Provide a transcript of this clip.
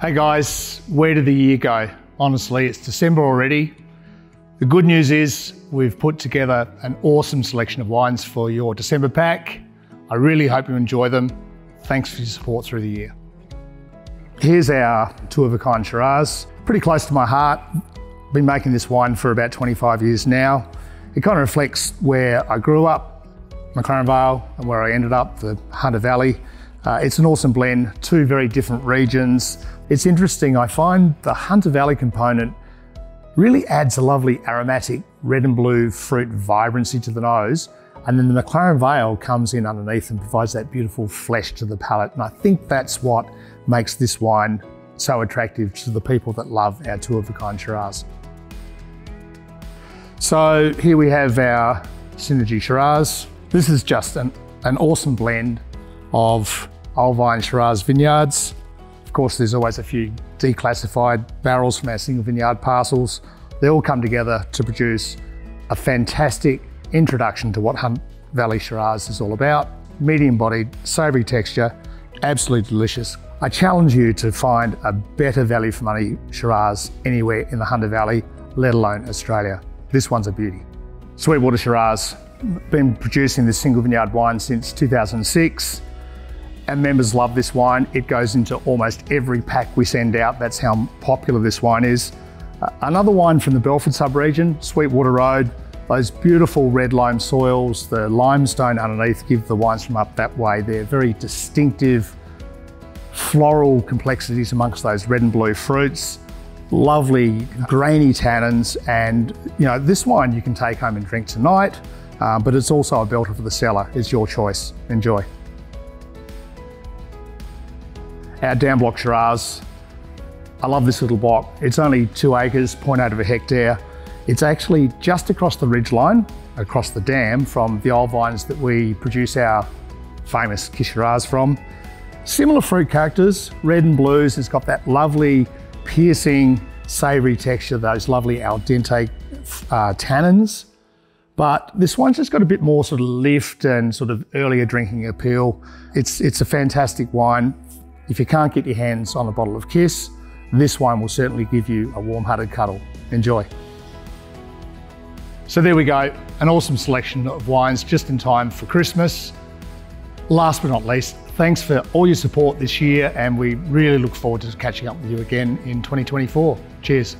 Hey guys, where did the year go? Honestly, it's December already. The good news is we've put together an awesome selection of wines for your December pack. I really hope you enjoy them. Thanks for your support through the year. Here's our two of a kind Shiraz. Pretty close to my heart. Been making this wine for about 25 years now. It kind of reflects where I grew up, McLaren Vale, and where I ended up, the Hunter Valley. Uh, it's an awesome blend, two very different regions. It's interesting, I find the Hunter Valley component really adds a lovely aromatic red and blue fruit vibrancy to the nose. And then the McLaren Vale comes in underneath and provides that beautiful flesh to the palate. And I think that's what makes this wine so attractive to the people that love our two of a kind Shiraz. So here we have our Synergy Shiraz. This is just an, an awesome blend of Old Vine Shiraz vineyards. Of course, there's always a few declassified barrels from our single vineyard parcels. They all come together to produce a fantastic introduction to what Hunter Valley Shiraz is all about. Medium bodied, savoury texture, absolutely delicious. I challenge you to find a better value for money Shiraz anywhere in the Hunter Valley, let alone Australia. This one's a beauty. Sweetwater Shiraz, been producing this single vineyard wine since 2006. Our members love this wine. It goes into almost every pack we send out. That's how popular this wine is. Uh, another wine from the Belford sub-region, Sweetwater Road. Those beautiful red lime soils, the limestone underneath give the wines from up that way. They're very distinctive floral complexities amongst those red and blue fruits. Lovely grainy tannins and you know this wine you can take home and drink tonight, uh, but it's also a belter for the cellar. It's your choice. Enjoy. Our down block Shiraz. I love this little block. It's only two acres, 0.8 of a hectare. It's actually just across the ridge line, across the dam from the old vines that we produce our famous Kiss Shiraz from. Similar fruit characters, red and blues. It's got that lovely piercing, savoury texture, those lovely al dente uh, tannins. But this one's just got a bit more sort of lift and sort of earlier drinking appeal. It's, it's a fantastic wine. If you can't get your hands on a bottle of Kiss, this wine will certainly give you a warm-hearted cuddle. Enjoy. So there we go, an awesome selection of wines just in time for Christmas. Last but not least, thanks for all your support this year and we really look forward to catching up with you again in 2024. Cheers.